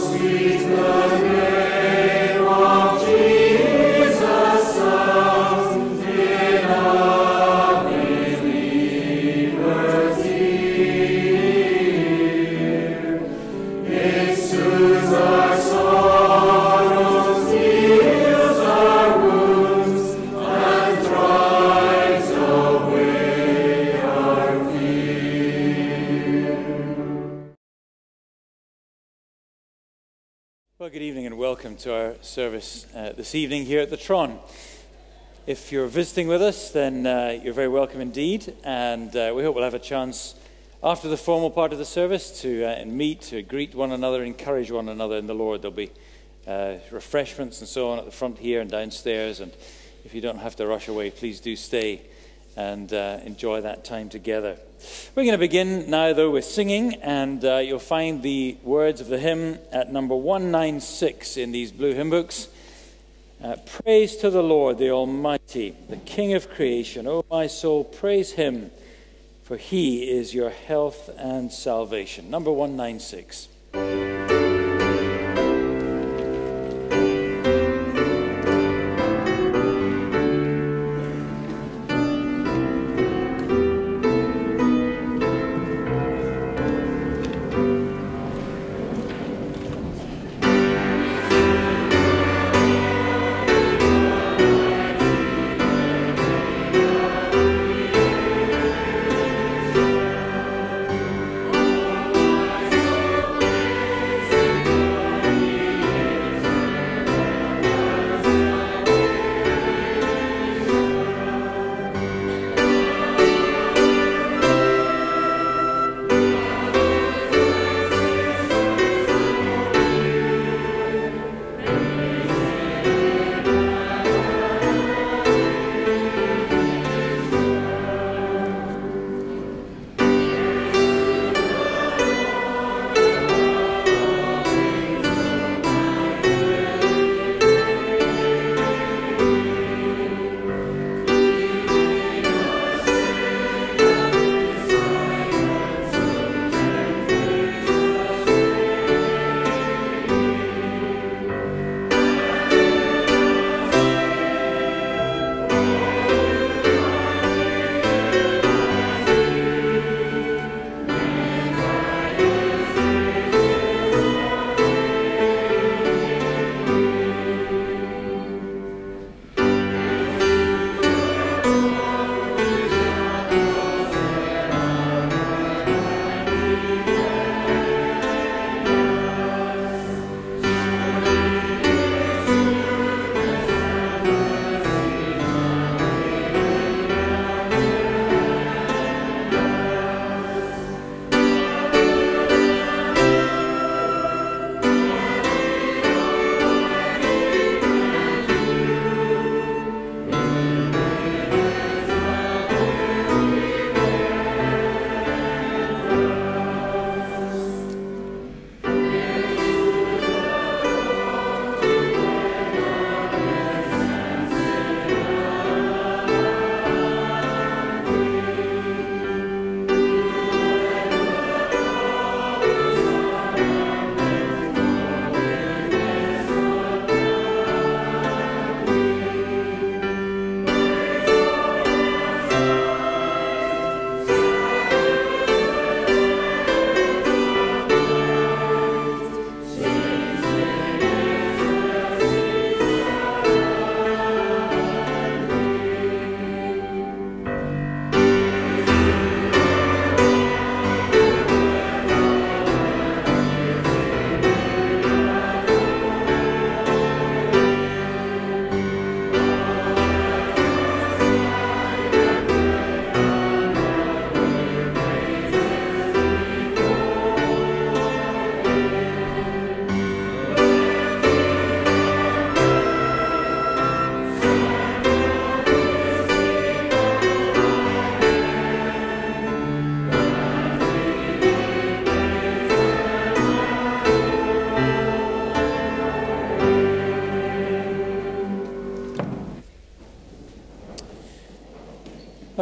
sweet the name. To our service uh, this evening here at the Tron. If you're visiting with us, then uh, you're very welcome indeed, and uh, we hope we'll have a chance after the formal part of the service to uh, meet, to greet one another, encourage one another in the Lord. There'll be uh, refreshments and so on at the front here and downstairs, and if you don't have to rush away, please do stay and uh, enjoy that time together. We're going to begin now, though, with singing, and uh, you'll find the words of the hymn at number 196 in these blue hymn books. Uh, praise to the Lord, the Almighty, the King of creation. O my soul, praise him, for he is your health and salvation. Number 196.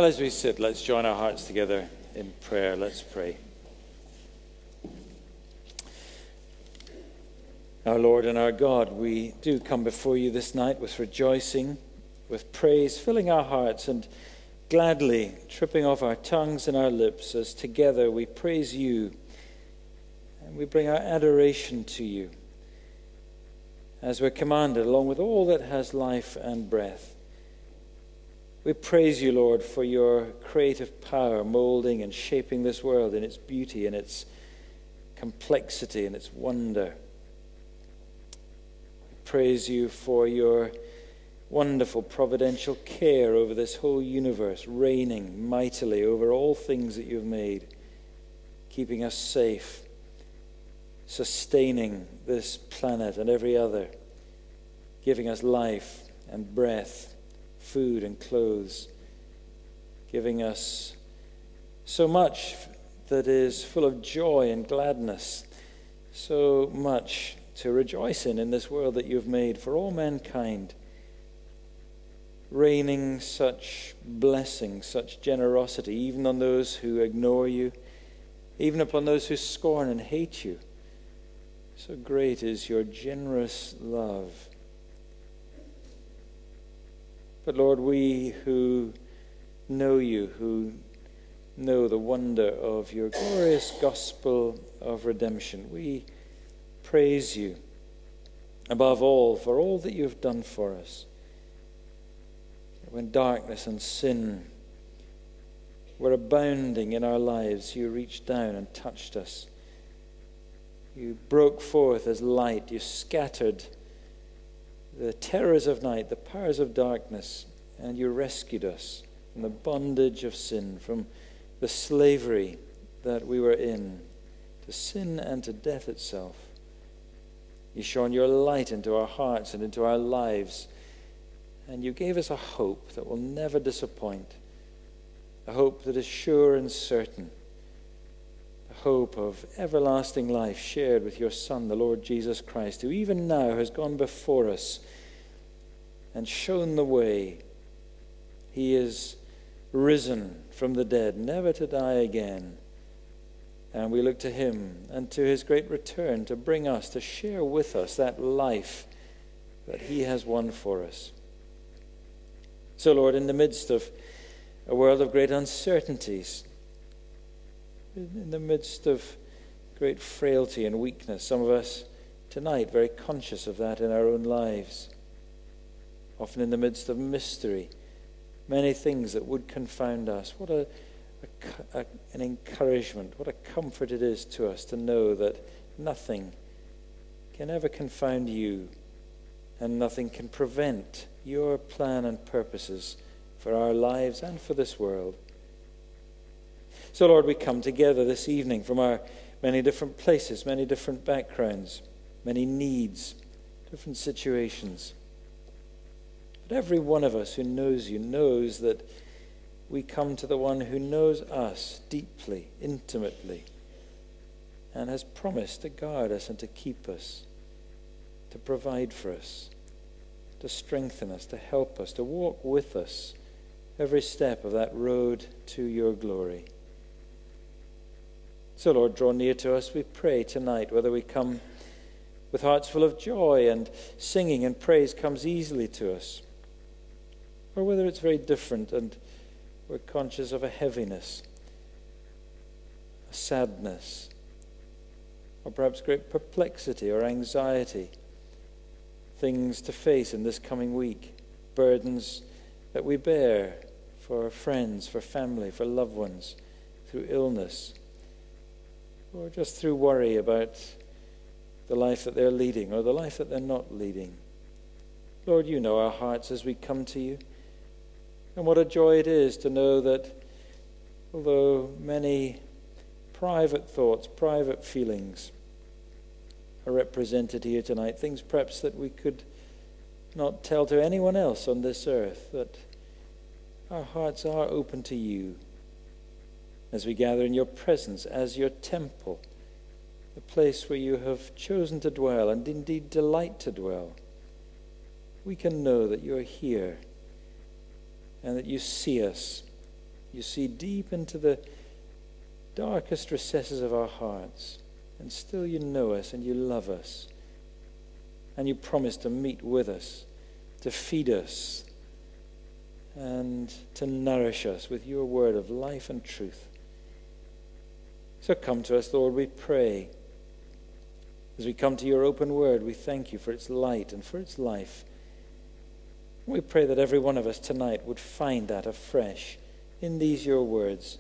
As we sit, let's join our hearts together in prayer. Let's pray. Our Lord and our God, we do come before you this night with rejoicing, with praise filling our hearts, and gladly tripping off our tongues and our lips as together we praise you and we bring our adoration to you as we're commanded, along with all that has life and breath. We praise you, Lord, for your creative power molding and shaping this world in its beauty and its complexity and its wonder. We praise you for your wonderful providential care over this whole universe, reigning mightily over all things that you've made, keeping us safe, sustaining this planet and every other, giving us life and breath, food and clothes, giving us so much that is full of joy and gladness, so much to rejoice in in this world that you've made for all mankind raining such blessing, such generosity, even on those who ignore you, even upon those who scorn and hate you. So great is your generous love. But Lord, we who know you, who know the wonder of your glorious gospel of redemption, we praise you above all for all that you have done for us when darkness and sin were abounding in our lives, you reached down and touched us. You broke forth as light. You scattered the terrors of night, the powers of darkness, and you rescued us from the bondage of sin, from the slavery that we were in, to sin and to death itself. You shone your light into our hearts and into our lives and you gave us a hope that will never disappoint, a hope that is sure and certain, hope of everlasting life shared with your Son, the Lord Jesus Christ, who even now has gone before us and shown the way. He is risen from the dead, never to die again. And we look to him and to his great return to bring us, to share with us that life that he has won for us. So, Lord, in the midst of a world of great uncertainties, in the midst of great frailty and weakness, some of us tonight very conscious of that in our own lives, often in the midst of mystery, many things that would confound us. What a, a, a, an encouragement, what a comfort it is to us to know that nothing can ever confound you and nothing can prevent your plan and purposes for our lives and for this world. So, Lord, we come together this evening from our many different places, many different backgrounds, many needs, different situations. But every one of us who knows you knows that we come to the one who knows us deeply, intimately, and has promised to guard us and to keep us to provide for us, to strengthen us, to help us, to walk with us every step of that road to your glory. So, Lord, draw near to us, we pray tonight, whether we come with hearts full of joy and singing and praise comes easily to us, or whether it's very different and we're conscious of a heaviness, a sadness, or perhaps great perplexity or anxiety things to face in this coming week, burdens that we bear for friends, for family, for loved ones, through illness, or just through worry about the life that they're leading or the life that they're not leading. Lord, you know our hearts as we come to you. And what a joy it is to know that although many private thoughts, private feelings, are represented here tonight, things perhaps that we could not tell to anyone else on this earth, that our hearts are open to you as we gather in your presence as your temple, the place where you have chosen to dwell and indeed delight to dwell. We can know that you are here and that you see us. You see deep into the darkest recesses of our hearts. And still you know us and you love us. And you promise to meet with us, to feed us, and to nourish us with your word of life and truth. So come to us, Lord, we pray. As we come to your open word, we thank you for its light and for its life. We pray that every one of us tonight would find that afresh in these your words.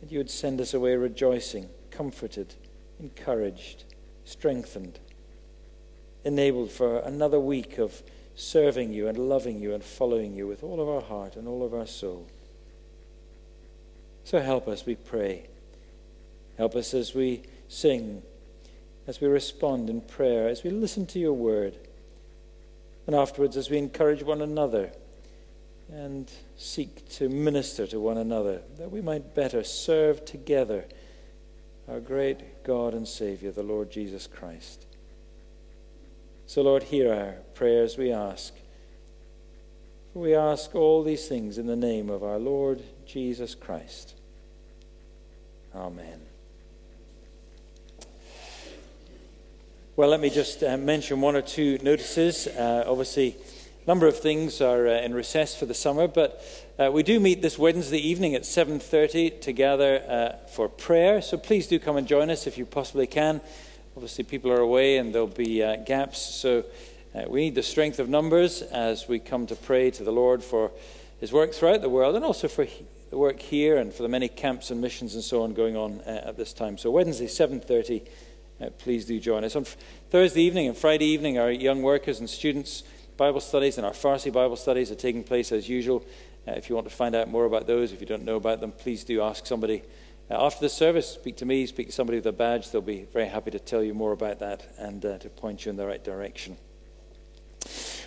That you would send us away rejoicing, comforted, encouraged, strengthened, enabled for another week of serving you and loving you and following you with all of our heart and all of our soul. So help us, we pray. Help us as we sing, as we respond in prayer, as we listen to your word and afterwards as we encourage one another and seek to minister to one another, that we might better serve together our great God and Savior, the Lord Jesus Christ. So, Lord, hear our prayers, we ask. For we ask all these things in the name of our Lord Jesus Christ. Amen. Well, let me just uh, mention one or two notices. Uh, obviously, a number of things are uh, in recess for the summer, but uh, we do meet this Wednesday evening at 7.30 together uh, for prayer. So please do come and join us if you possibly can. Obviously, people are away and there'll be uh, gaps. So we need the strength of numbers as we come to pray to the Lord for his work throughout the world and also for the work here and for the many camps and missions and so on going on at this time. So Wednesday, 7.30 uh, please do join us. On Thursday evening and Friday evening, our young workers and students Bible studies and our Farsi Bible studies are taking place as usual. Uh, if you want to find out more about those, if you don't know about them, please do ask somebody. Uh, after the service, speak to me, speak to somebody with a badge. They'll be very happy to tell you more about that and uh, to point you in the right direction.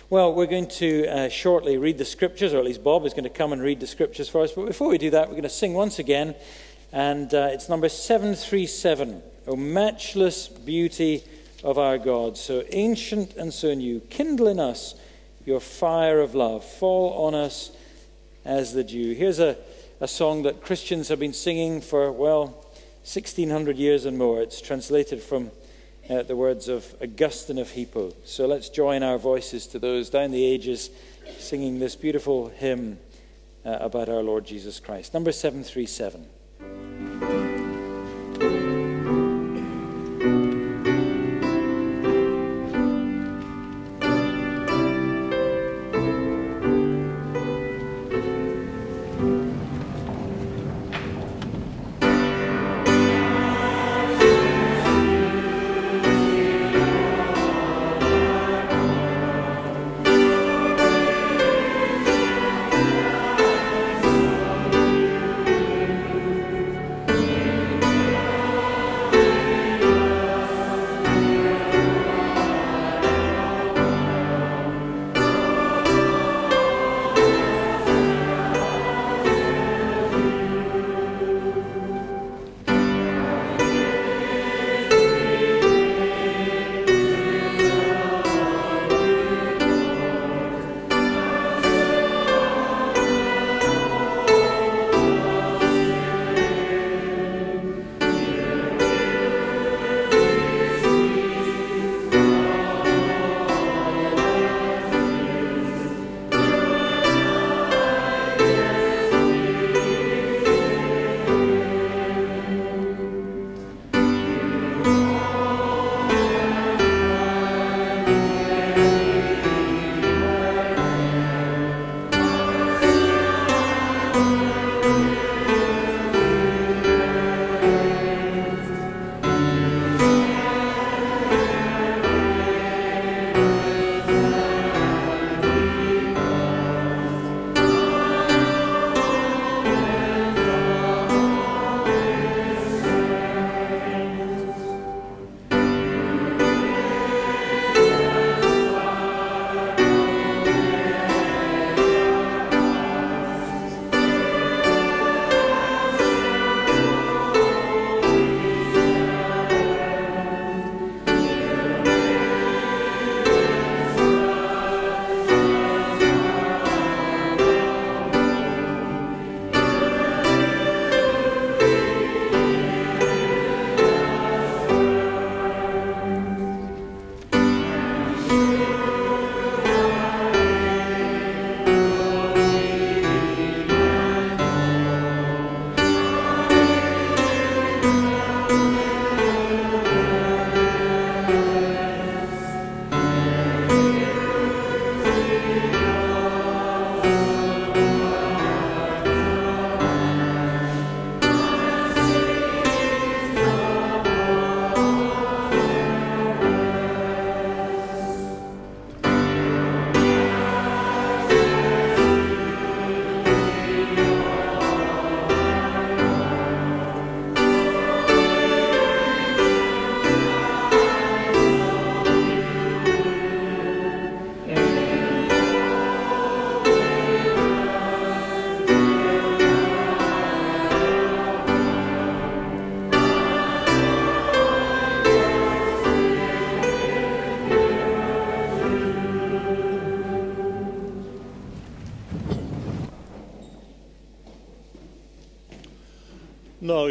Well, we're going to uh, shortly read the scriptures, or at least Bob is going to come and read the scriptures for us. But before we do that, we're going to sing once again, and uh, it's number 737. O matchless beauty of our God, so ancient and so new, kindle in us your fire of love. Fall on us as the dew. Here's a, a song that Christians have been singing for, well, 1600 years and more. It's translated from uh, the words of Augustine of Hippo. So let's join our voices to those down the ages singing this beautiful hymn uh, about our Lord Jesus Christ. Number 737.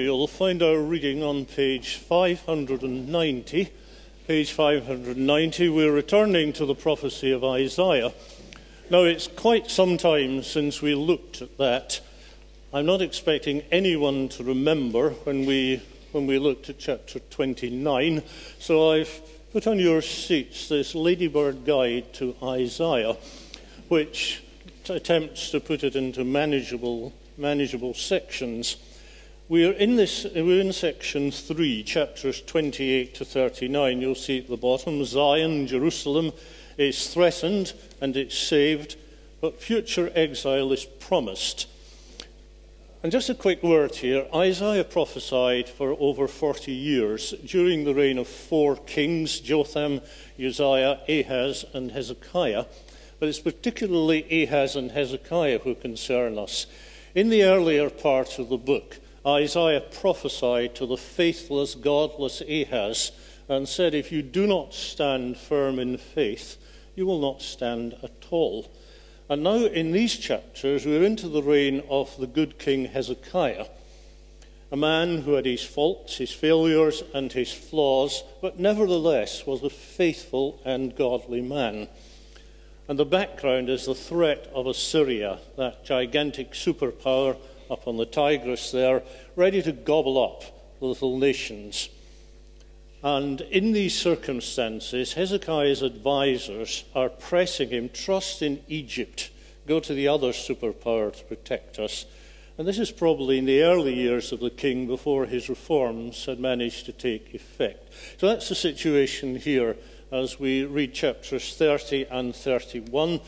You'll find our reading on page 590. Page 590, we're returning to the prophecy of Isaiah. Now, it's quite some time since we looked at that. I'm not expecting anyone to remember when we, when we looked at chapter 29, so I've put on your seats this Ladybird Guide to Isaiah, which attempts to put it into manageable, manageable sections. We're in, this, we're in section 3, chapters 28 to 39. You'll see at the bottom Zion, Jerusalem, is threatened and it's saved, but future exile is promised. And just a quick word here Isaiah prophesied for over 40 years during the reign of four kings Jotham, Uzziah, Ahaz, and Hezekiah. But it's particularly Ahaz and Hezekiah who concern us. In the earlier part of the book, Isaiah prophesied to the faithless, godless Ahaz and said, If you do not stand firm in faith, you will not stand at all. And now, in these chapters, we're into the reign of the good king Hezekiah, a man who had his faults, his failures, and his flaws, but nevertheless was a faithful and godly man. And the background is the threat of Assyria, that gigantic superpower up on the Tigris there, ready to gobble up the little nations. And in these circumstances, Hezekiah's advisors are pressing him trust in Egypt, go to the other superpower to protect us. And this is probably in the early years of the king before his reforms had managed to take effect. So that's the situation here as we read chapters 30 and 31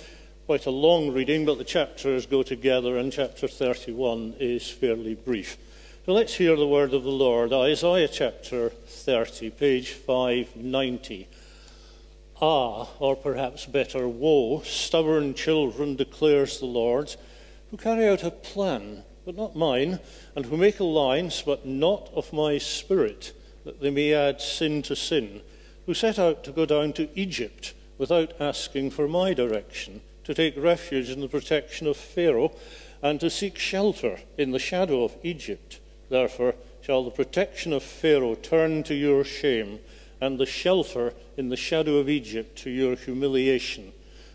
quite a long reading, but the chapters go together, and chapter 31 is fairly brief. So let's hear the word of the Lord. Isaiah chapter 30, page 590. Ah, or perhaps better, woe, stubborn children, declares the Lord, who carry out a plan, but not mine, and who make alliance, but not of my spirit, that they may add sin to sin, who set out to go down to Egypt without asking for my direction to take refuge in the protection of Pharaoh, and to seek shelter in the shadow of Egypt. Therefore, shall the protection of Pharaoh turn to your shame, and the shelter in the shadow of Egypt to your humiliation.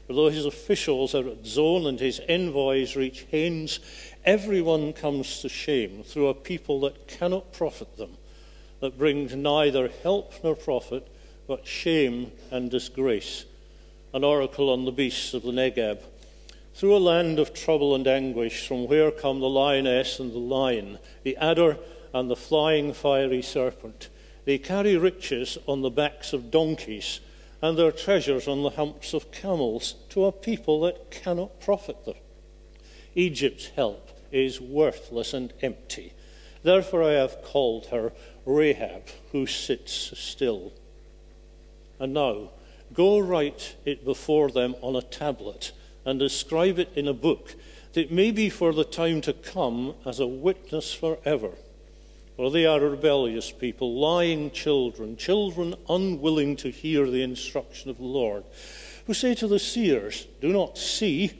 For though his officials are at Zoan and his envoys reach Hanes, everyone comes to shame through a people that cannot profit them, that brings neither help nor profit, but shame and disgrace an oracle on the beasts of the Negeb. Through a land of trouble and anguish, from where come the lioness and the lion, the adder and the flying fiery serpent. They carry riches on the backs of donkeys, and their treasures on the humps of camels, to a people that cannot profit them. Egypt's help is worthless and empty. Therefore I have called her Rahab, who sits still. And now, Go write it before them on a tablet and describe it in a book, that may be for the time to come as a witness forever. For they are rebellious people, lying children, children unwilling to hear the instruction of the Lord, who say to the seers, Do not see,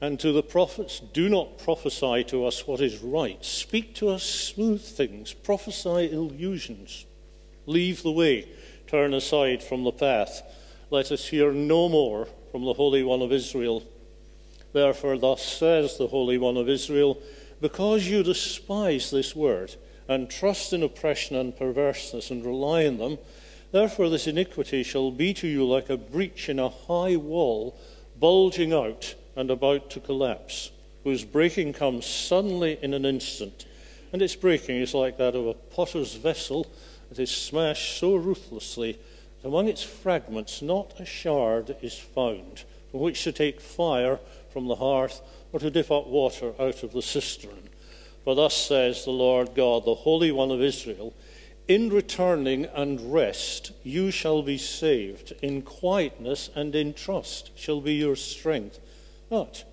and to the prophets, Do not prophesy to us what is right. Speak to us smooth things, prophesy illusions. Leave the way, turn aside from the path let us hear no more from the Holy One of Israel. Therefore, thus says the Holy One of Israel, because you despise this word, and trust in oppression and perverseness, and rely on them, therefore this iniquity shall be to you like a breach in a high wall, bulging out and about to collapse, whose breaking comes suddenly in an instant. And its breaking is like that of a potter's vessel that is smashed so ruthlessly among its fragments, not a shard is found from which to take fire from the hearth or to dip up water out of the cistern. For thus says the Lord God, the Holy One of Israel In returning and rest you shall be saved, in quietness and in trust shall be your strength. But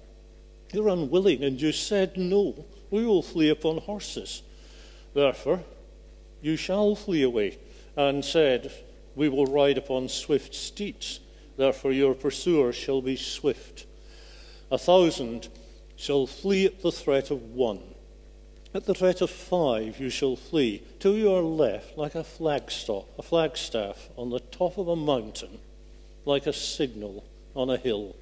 you're unwilling, and you said, No, we will flee upon horses. Therefore, you shall flee away, and said, we will ride upon swift steeds. Therefore, your pursuers shall be swift. A thousand shall flee at the threat of one, At the threat of five you shall flee. To your left, like a flagstaff, a flagstaff on the top of a mountain, like a signal on a hill.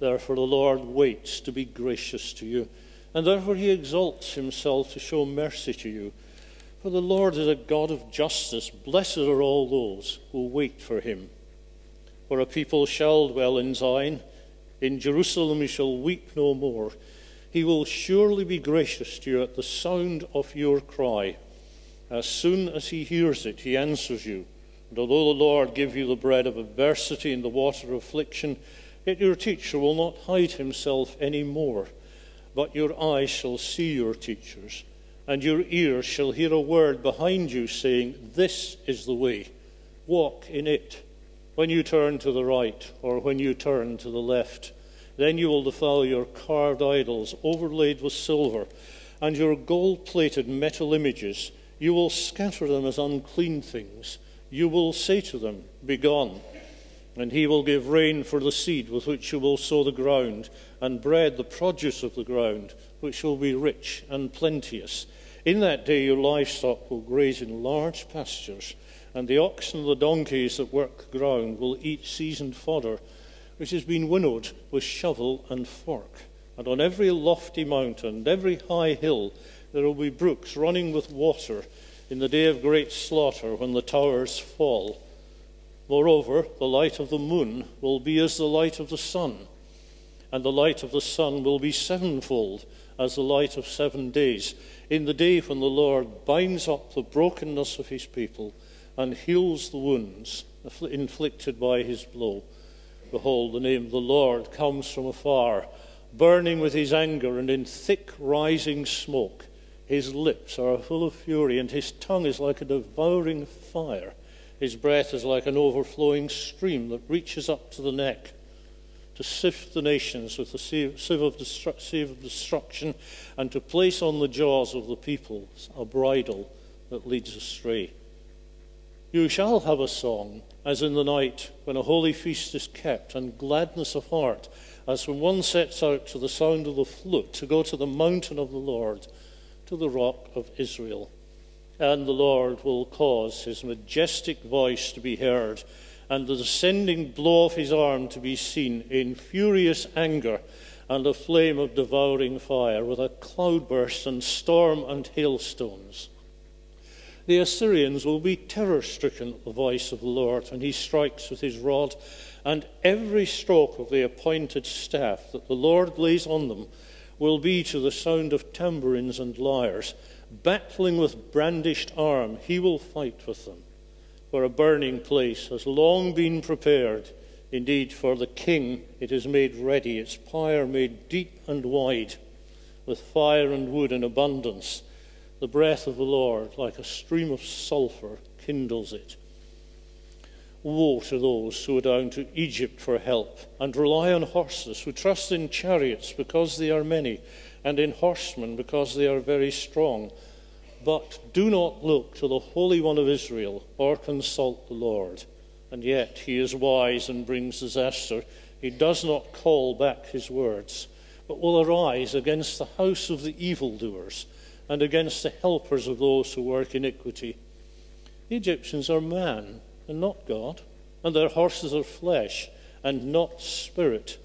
Therefore the Lord waits to be gracious to you, and therefore he exalts himself to show mercy to you. For the Lord is a God of justice. Blessed are all those who wait for him. For a people shall dwell in Zion. In Jerusalem you shall weep no more. He will surely be gracious to you at the sound of your cry. As soon as he hears it, he answers you. And although the Lord give you the bread of adversity and the water of affliction, yet your teacher will not hide himself any more. But your eyes shall see your teachers, and your ears shall hear a word behind you saying, This is the way, walk in it. When you turn to the right, or when you turn to the left, then you will defile your carved idols overlaid with silver, and your gold plated metal images. You will scatter them as unclean things. You will say to them, Begone. And he will give rain for the seed with which you will sow the ground, and bread, the produce of the ground, which will be rich and plenteous. In that day your livestock will graze in large pastures, and the oxen and the donkeys that work the ground will eat seasoned fodder which has been winnowed with shovel and fork. And on every lofty mountain and every high hill there will be brooks running with water in the day of great slaughter when the towers fall. Moreover, the light of the moon will be as the light of the sun, and the light of the sun will be sevenfold as the light of seven days, in the day when the Lord binds up the brokenness of his people and heals the wounds inflicted by his blow. Behold, the name of the Lord comes from afar, burning with his anger and in thick rising smoke. His lips are full of fury, and his tongue is like a devouring fire. His breath is like an overflowing stream that reaches up to the neck to sift the nations with the sieve of, sieve of destruction and to place on the jaws of the peoples a bridle that leads astray. You shall have a song as in the night when a holy feast is kept, and gladness of heart, as when one sets out to the sound of the flute to go to the mountain of the Lord, to the rock of Israel. And the Lord will cause his majestic voice to be heard, and the descending blow of his arm to be seen in furious anger and a flame of devouring fire, with a cloudburst and storm and hailstones the Assyrians will be terror stricken at the voice of the Lord, when he strikes with his rod, and every stroke of the appointed staff that the Lord lays on them will be to the sound of tambourines and lyres. Battling with brandished arm, he will fight with them. For a burning place has long been prepared. Indeed, for the king it is made ready, its pyre made deep and wide, with fire and wood in abundance the breath of the Lord, like a stream of sulphur, kindles it. Woe to those who are down to Egypt for help and rely on horses, who trust in chariots because they are many, and in horsemen because they are very strong. But do not look to the Holy One of Israel or consult the Lord. And yet he is wise and brings disaster. He does not call back his words, but will arise against the house of the evildoers and against the helpers of those who work iniquity. The Egyptians are man and not God, and their horses are flesh and not spirit.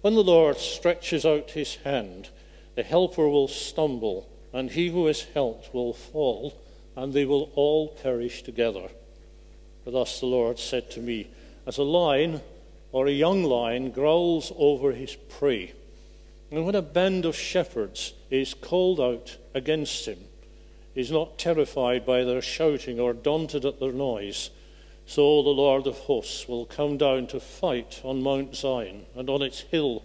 When the Lord stretches out his hand, the helper will stumble, and he who is helped will fall, and they will all perish together. For thus the Lord said to me, As a lion or a young lion growls over his prey, and when a band of shepherds is called out against him, is not terrified by their shouting or daunted at their noise, so the Lord of hosts will come down to fight on Mount Zion and on its hill.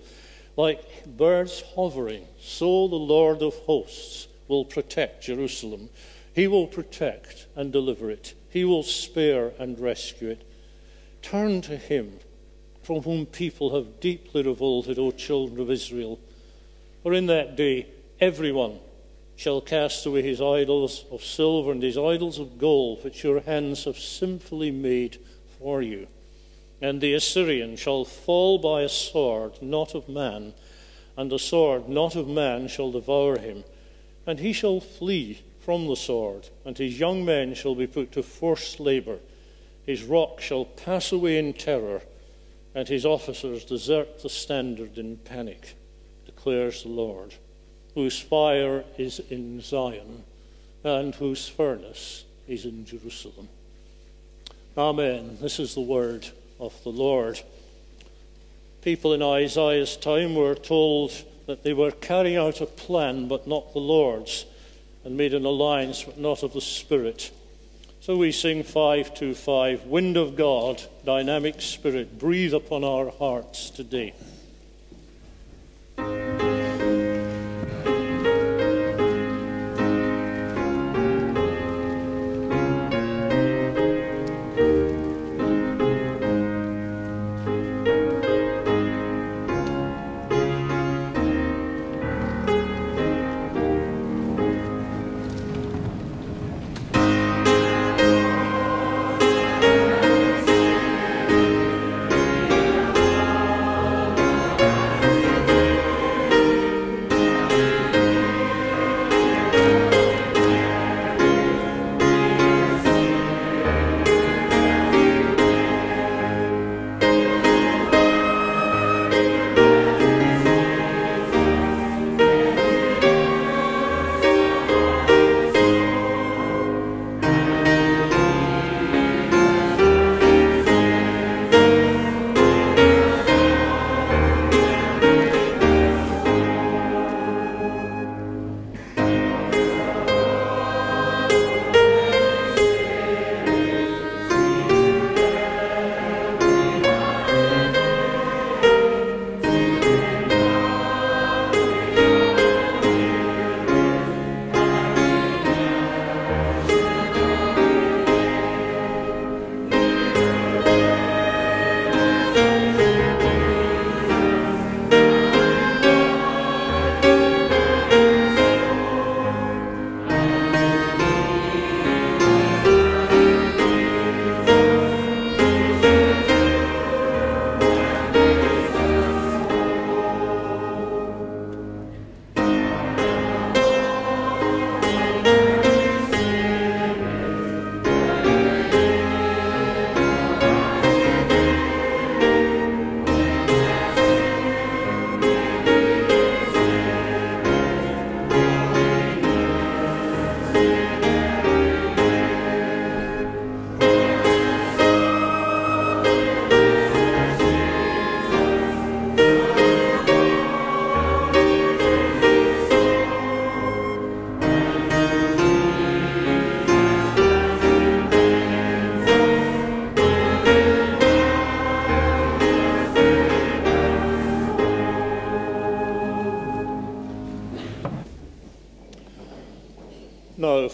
Like birds hovering, so the Lord of hosts will protect Jerusalem. He will protect and deliver it. He will spare and rescue it. Turn to him from whom people have deeply revolted, O children of Israel. For in that day everyone shall cast away his idols of silver and his idols of gold, which your hands have sinfully made for you. And the Assyrian shall fall by a sword, not of man, and a sword not of man shall devour him. And he shall flee from the sword, and his young men shall be put to forced labour. His rock shall pass away in terror, and his officers desert the standard in panic, declares the Lord, whose fire is in Zion, and whose furnace is in Jerusalem. Amen. This is the word of the Lord. People in Isaiah's time were told that they were carrying out a plan but not the Lord's, and made an alliance but not of the Spirit. So we sing 525 Wind of God, Dynamic Spirit, breathe upon our hearts today.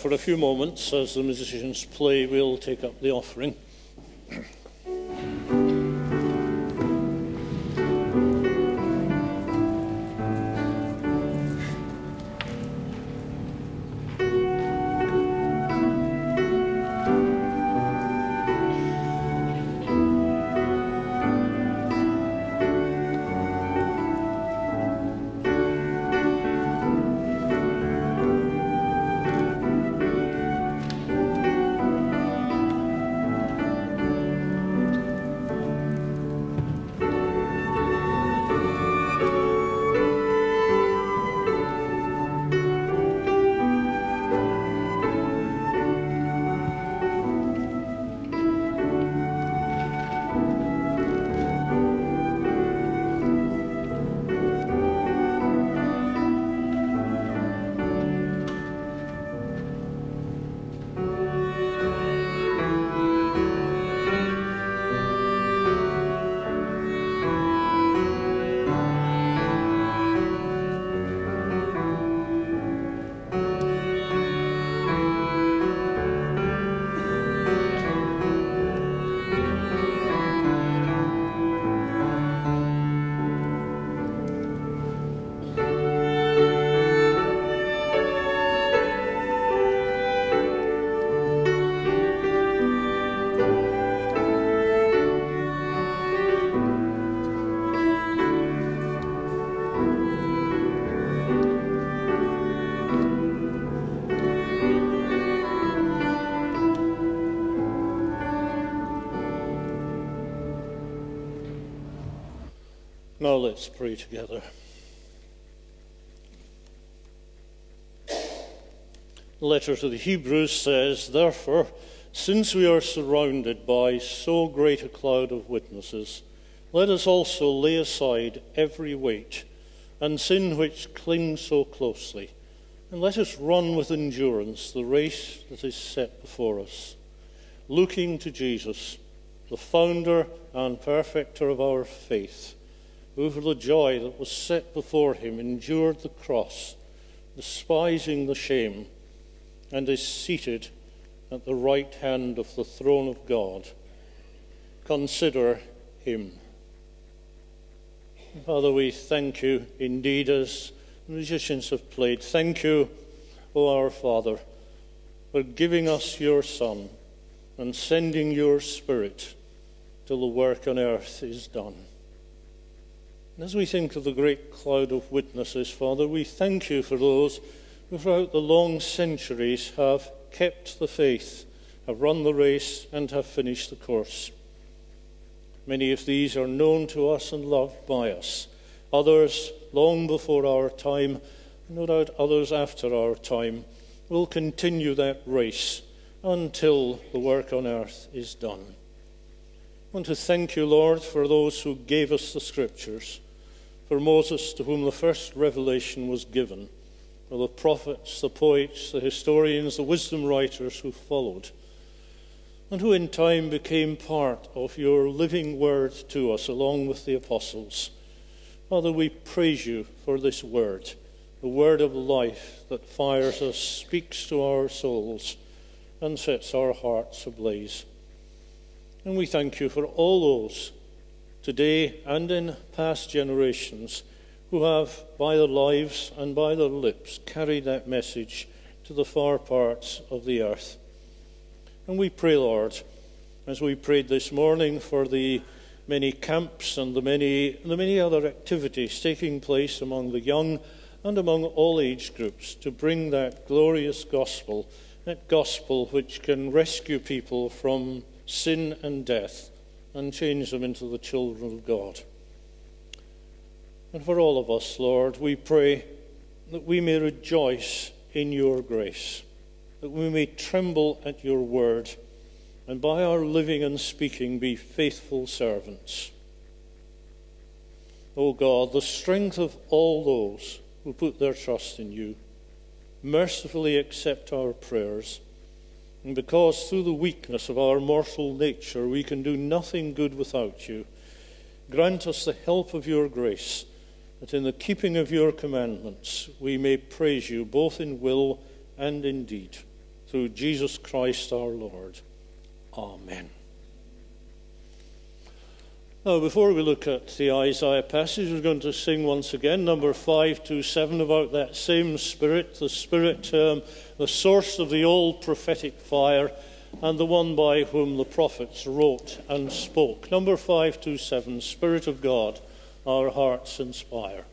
For a few moments, as the musicians play, we'll take up the offering. Let's pray together. The letter to the Hebrews says, Therefore, since we are surrounded by so great a cloud of witnesses, let us also lay aside every weight and sin which clings so closely, and let us run with endurance the race that is set before us, looking to Jesus, the founder and perfecter of our faith, who for the joy that was set before him endured the cross, despising the shame, and is seated at the right hand of the throne of God. Consider him. Father, we thank you indeed as musicians have played. Thank you, O our Father, for giving us your Son and sending your Spirit till the work on earth is done. And as we think of the great cloud of witnesses, Father, we thank you for those who throughout the long centuries have kept the faith, have run the race, and have finished the course. Many of these are known to us and loved by us. Others, long before our time, no doubt others after our time, will continue that race until the work on earth is done. I want to thank you, Lord, for those who gave us the scriptures, for Moses, to whom the first revelation was given, for the prophets, the poets, the historians, the wisdom writers who followed and who in time became part of your living word to us along with the apostles. Father, we praise you for this word, the word of life that fires us, speaks to our souls, and sets our hearts ablaze. And we thank you for all those today and in past generations who have, by their lives and by their lips, carried that message to the far parts of the earth. And we pray, Lord, as we prayed this morning for the many camps and the many, the many other activities taking place among the young and among all age groups to bring that glorious gospel, that gospel which can rescue people from sin and death and change them into the children of God. And for all of us, Lord, we pray that we may rejoice in your grace that we may tremble at your word, and by our living and speaking be faithful servants. O God, the strength of all those who put their trust in you, mercifully accept our prayers. And because through the weakness of our mortal nature we can do nothing good without you, grant us the help of your grace, that in the keeping of your commandments we may praise you both in will and in deed through Jesus Christ our Lord. Amen. Now, before we look at the Isaiah passage, we're going to sing once again number 527 about that same Spirit, the Spirit, um, the source of the old prophetic fire, and the one by whom the prophets wrote and spoke. Number 527, Spirit of God, our hearts inspire.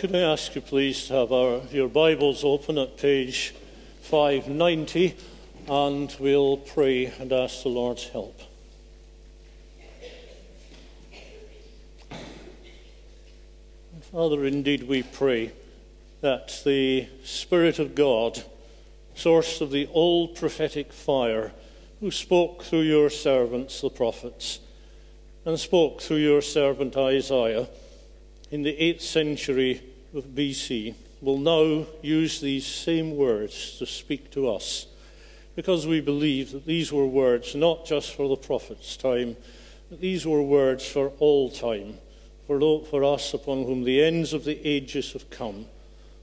Could I ask you please to have our, your Bibles open at page 590 and we'll pray and ask the Lord's help. Father, indeed we pray that the Spirit of God, source of the old prophetic fire, who spoke through your servants, the prophets, and spoke through your servant Isaiah in the 8th century BC, will now use these same words to speak to us, because we believe that these were words not just for the prophet's time, but these were words for all time, for, for us upon whom the ends of the ages have come.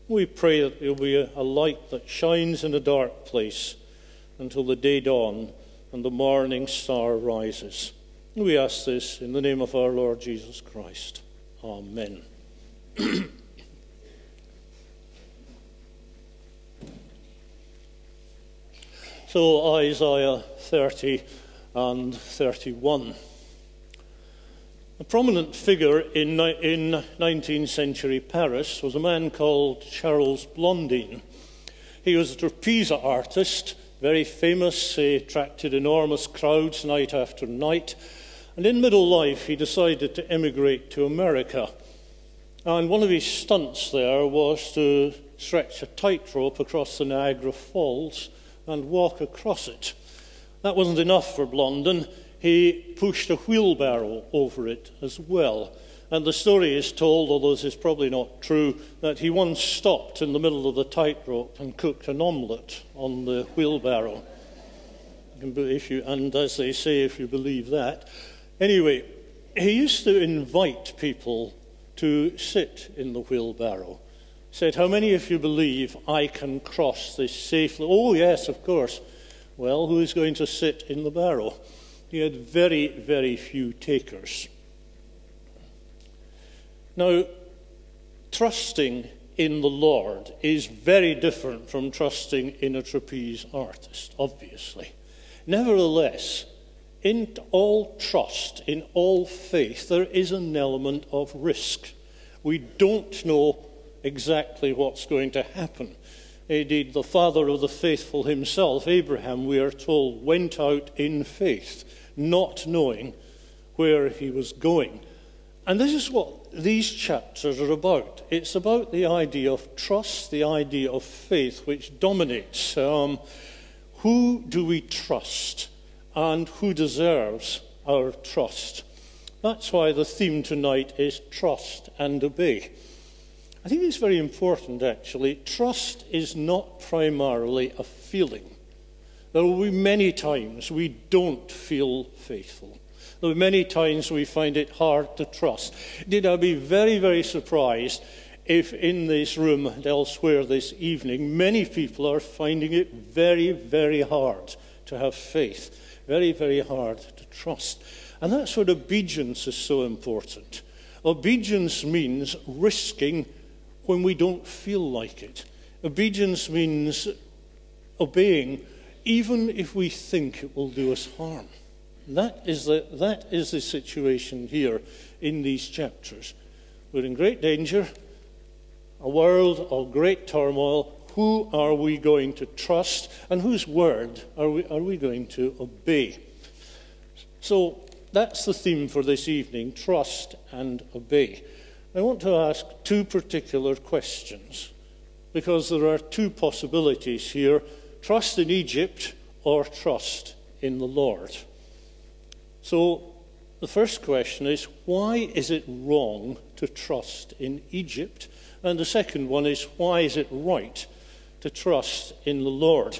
We pray that there will be a, a light that shines in a dark place until the day dawn and the morning star rises. We ask this in the name of our Lord Jesus Christ. Amen. so, Isaiah 30 and 31. A prominent figure in, in 19th century Paris was a man called Charles Blondin. He was a trapeze artist, very famous, he attracted enormous crowds night after night. And in middle life, he decided to emigrate to America. And one of his stunts there was to stretch a tightrope across the Niagara Falls and walk across it. That wasn't enough for Blondin. He pushed a wheelbarrow over it as well. And the story is told, although this is probably not true, that he once stopped in the middle of the tightrope and cooked an omelette on the wheelbarrow. If you, and as they say, if you believe that, Anyway, he used to invite people to sit in the wheelbarrow. Said, How many of you believe I can cross this safely? Oh, yes, of course. Well, who is going to sit in the barrow? He had very, very few takers. Now, trusting in the Lord is very different from trusting in a trapeze artist, obviously. Nevertheless, in all trust, in all faith, there is an element of risk. We don't know exactly what's going to happen. Indeed, the father of the faithful himself, Abraham, we are told, went out in faith, not knowing where he was going. And this is what these chapters are about. It's about the idea of trust, the idea of faith, which dominates. Um, who do we trust? and who deserves our trust. That's why the theme tonight is trust and obey. I think it's very important, actually. Trust is not primarily a feeling. There will be many times we don't feel faithful. There will be many times we find it hard to trust. Did I be very, very surprised if in this room and elsewhere this evening, many people are finding it very, very hard to have faith very, very hard to trust. And that's what obedience is so important. Obedience means risking when we don't feel like it. Obedience means obeying even if we think it will do us harm. That is the, that is the situation here in these chapters. We're in great danger, a world of great turmoil, who are we going to trust and whose word are we, are we going to obey? So that's the theme for this evening trust and obey. I want to ask two particular questions because there are two possibilities here trust in Egypt or trust in the Lord. So the first question is why is it wrong to trust in Egypt? And the second one is why is it right to trust in the Lord.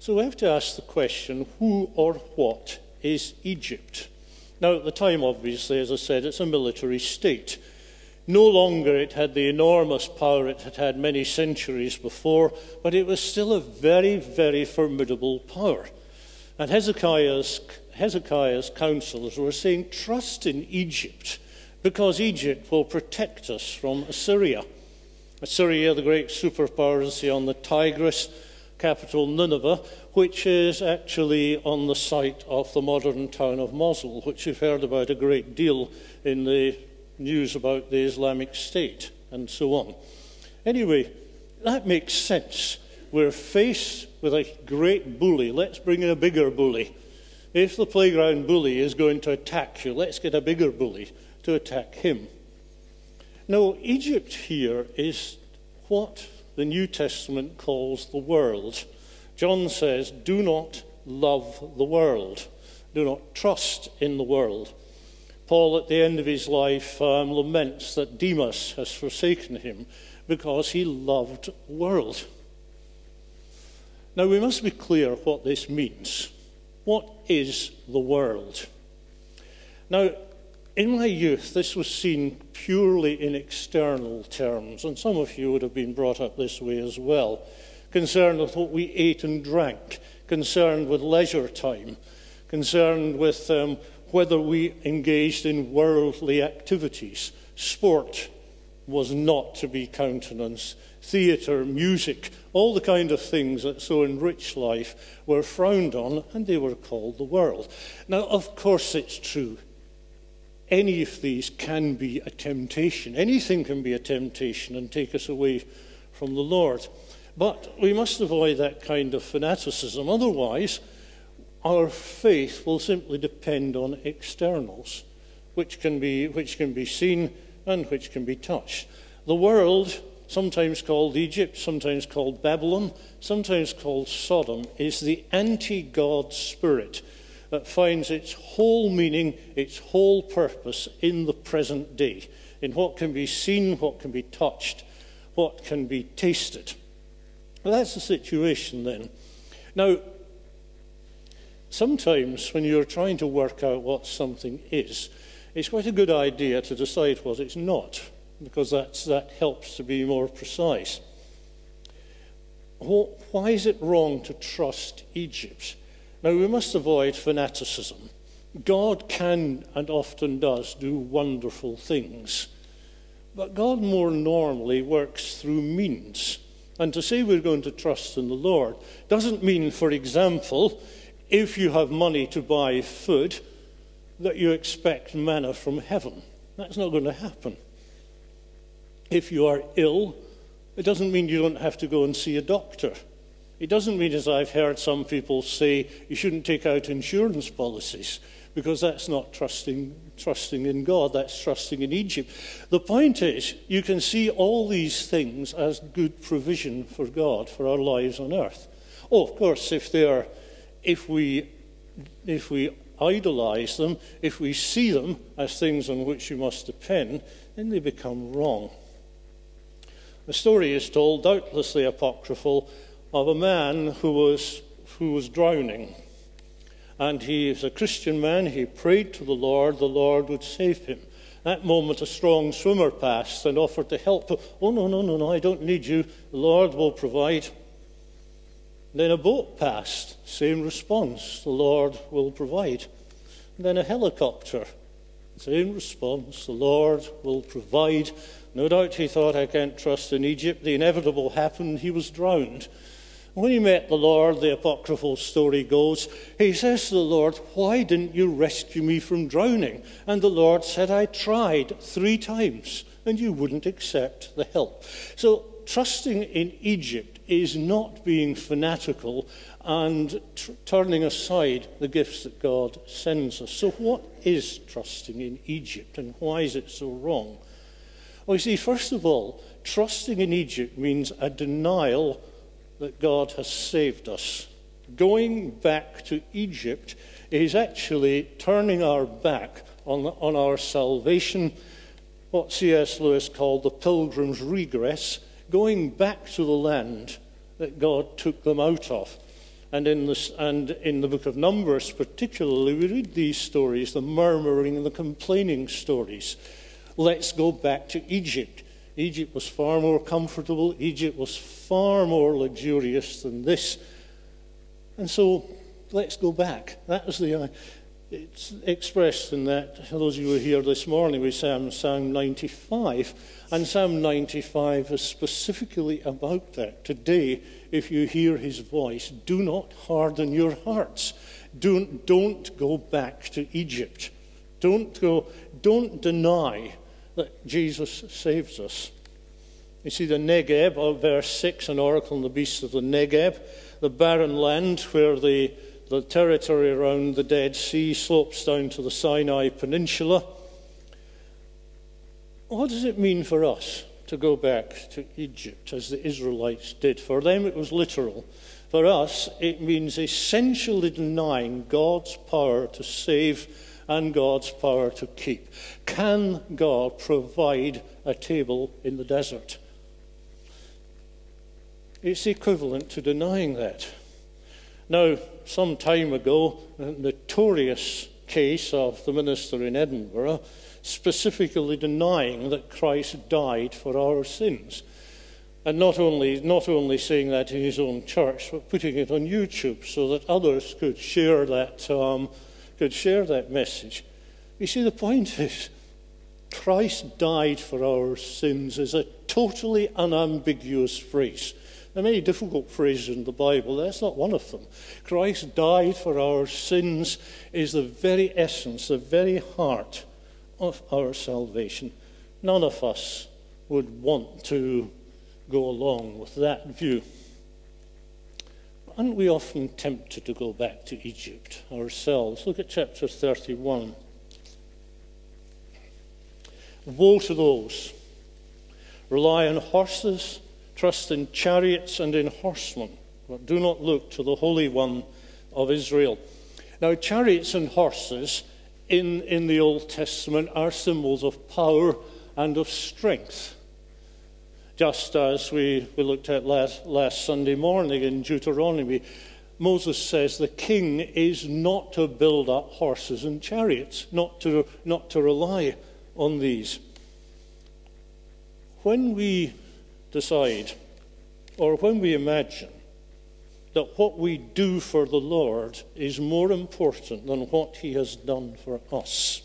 So we have to ask the question who or what is Egypt? Now, at the time, obviously, as I said, it's a military state. No longer it had the enormous power it had had many centuries before, but it was still a very, very formidable power. And Hezekiah's, Hezekiah's counselors were saying, trust in Egypt, because Egypt will protect us from Assyria. Assyria, the great superpower, on the Tigris, capital Nineveh, which is actually on the site of the modern town of Mosul, which you've heard about a great deal in the news about the Islamic State and so on. Anyway, that makes sense. We're faced with a great bully. Let's bring in a bigger bully. If the playground bully is going to attack you, let's get a bigger bully to attack him. Now, Egypt here is what the New Testament calls the world. John says, Do not love the world, do not trust in the world. Paul, at the end of his life, um, laments that Demas has forsaken him because he loved the world. Now, we must be clear what this means. What is the world? Now, in my youth, this was seen purely in external terms, and some of you would have been brought up this way as well. Concerned with what we ate and drank, concerned with leisure time, concerned with um, whether we engaged in worldly activities. Sport was not to be countenanced. Theatre, music, all the kind of things that so enrich life were frowned on and they were called the world. Now, of course, it's true. Any of these can be a temptation. Anything can be a temptation and take us away from the Lord. But we must avoid that kind of fanaticism. Otherwise, our faith will simply depend on externals, which can be, which can be seen and which can be touched. The world, sometimes called Egypt, sometimes called Babylon, sometimes called Sodom, is the anti God spirit that finds its whole meaning, its whole purpose in the present day, in what can be seen, what can be touched, what can be tasted. Well, that's the situation then. Now, sometimes when you're trying to work out what something is, it's quite a good idea to decide what it's not, because that's, that helps to be more precise. Why is it wrong to trust Egypt? Now, we must avoid fanaticism. God can and often does do wonderful things. But God more normally works through means. And to say we're going to trust in the Lord doesn't mean, for example, if you have money to buy food, that you expect manna from heaven. That's not going to happen. If you are ill, it doesn't mean you don't have to go and see a doctor. It doesn't mean, as I've heard some people say, you shouldn't take out insurance policies because that's not trusting, trusting in God, that's trusting in Egypt. The point is, you can see all these things as good provision for God for our lives on earth. Oh, of course, if they are, if we, if we idolize them, if we see them as things on which we must depend, then they become wrong. The story is told, doubtlessly apocryphal, of a man who was, who was drowning. And he is a Christian man. He prayed to the Lord, the Lord would save him. That moment, a strong swimmer passed and offered to help. Oh, no, no, no, no, I don't need you. The Lord will provide. Then a boat passed, same response, the Lord will provide. Then a helicopter, same response, the Lord will provide. No doubt he thought, I can't trust in Egypt. The inevitable happened, he was drowned. When he met the Lord, the apocryphal story goes, he says to the Lord, Why didn't you rescue me from drowning? And the Lord said, I tried three times, and you wouldn't accept the help. So trusting in Egypt is not being fanatical and turning aside the gifts that God sends us. So, what is trusting in Egypt and why is it so wrong? Well, you see, first of all, trusting in Egypt means a denial that God has saved us. Going back to Egypt is actually turning our back on, on our salvation, what C.S. Lewis called the pilgrim's regress, going back to the land that God took them out of. And in, this, and in the book of Numbers, particularly, we read these stories the murmuring and the complaining stories. Let's go back to Egypt. Egypt was far more comfortable. Egypt was far more luxurious than this. And so let's go back. That was the. Uh, it's expressed in that, those of you who were here this morning, we sang Psalm 95. And Psalm 95 is specifically about that. Today, if you hear his voice, do not harden your hearts. Don't, don't go back to Egypt. Don't, go, don't deny that Jesus saves us. You see the Negeb, of oh, verse 6, an oracle on the beasts of the Negeb, the barren land where the, the territory around the Dead Sea slopes down to the Sinai Peninsula. What does it mean for us to go back to Egypt as the Israelites did? For them, it was literal. For us, it means essentially denying God's power to save and God's power to keep. Can God provide a table in the desert? It's equivalent to denying that. Now, some time ago, a notorious case of the minister in Edinburgh specifically denying that Christ died for our sins. And not only, not only saying that in his own church, but putting it on YouTube so that others could share that, um, could share that message. You see, the point is, Christ died for our sins is a totally unambiguous phrase. There are many difficult phrases in the Bible. That's not one of them. Christ died for our sins is the very essence, the very heart of our salvation. None of us would want to go along with that view. Aren't we often tempted to go back to Egypt ourselves? Look at chapter 31. Woe to those rely on horses, trust in chariots and in horsemen, but do not look to the Holy One of Israel. Now, chariots and horses in, in the Old Testament are symbols of power and of strength just as we, we looked at last, last Sunday morning in Deuteronomy. Moses says the king is not to build up horses and chariots, not to, not to rely on these. When we decide, or when we imagine, that what we do for the Lord is more important than what he has done for us,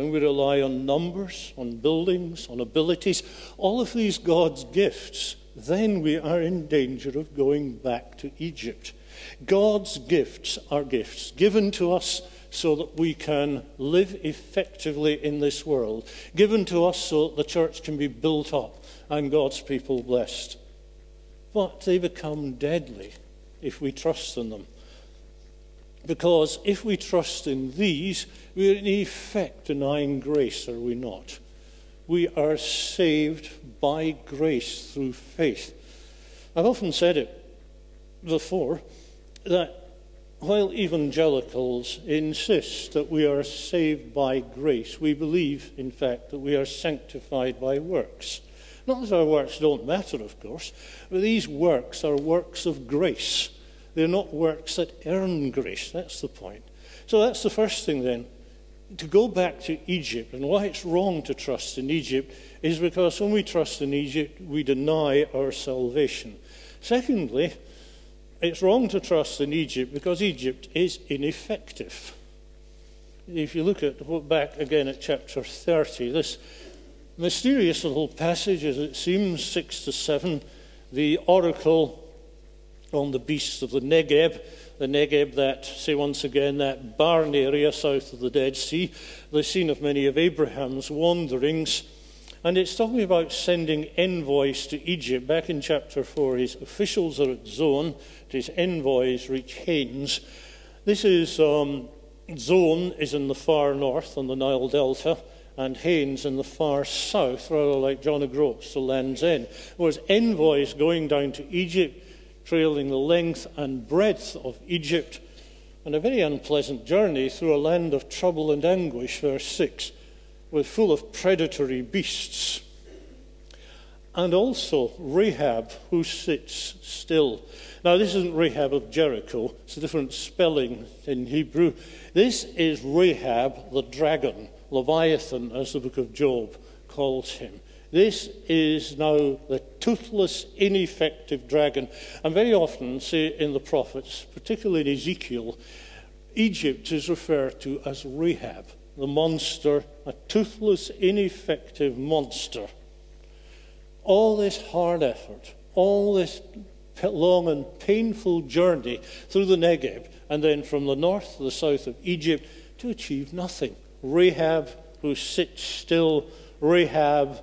when we rely on numbers, on buildings, on abilities, all of these God's gifts, then we are in danger of going back to Egypt. God's gifts are gifts given to us so that we can live effectively in this world, given to us so that the church can be built up and God's people blessed. But they become deadly if we trust in them. Because if we trust in these, we're in effect denying grace, are we not? We are saved by grace through faith. I've often said it before that while evangelicals insist that we are saved by grace, we believe, in fact, that we are sanctified by works. Not that our works don't matter, of course, but these works are works of grace. They're not works that earn grace. That's the point. So that's the first thing then. To go back to Egypt and why it's wrong to trust in Egypt is because when we trust in Egypt, we deny our salvation. Secondly, it's wrong to trust in Egypt because Egypt is ineffective. If you look at back again at chapter 30, this mysterious little passage, as it seems, 6 to 7, the oracle on the beasts of the Negeb, the Negeb, that, say once again, that barren area south of the Dead Sea, the scene of many of Abraham's wanderings. And it's talking about sending envoys to Egypt. Back in chapter 4, his officials are at Zoan, his envoys reach Hanes. This is, um, Zoan is in the far north on the Nile Delta, and Hanes in the far south, rather like John O'Groats to Land's End. Whereas envoys going down to Egypt trailing the length and breadth of Egypt, and a very unpleasant journey through a land of trouble and anguish, verse 6, with full of predatory beasts. And also Rahab, who sits still. Now, this isn't Rahab of Jericho, it's a different spelling in Hebrew. This is Rahab the dragon, Leviathan, as the book of Job calls him. This is now the toothless, ineffective dragon. And very often, say in the prophets, particularly in Ezekiel, Egypt is referred to as Rahab, the monster, a toothless, ineffective monster. All this hard effort, all this long and painful journey through the Negev, and then from the north to the south of Egypt to achieve nothing. Rahab who sits still, Rahab,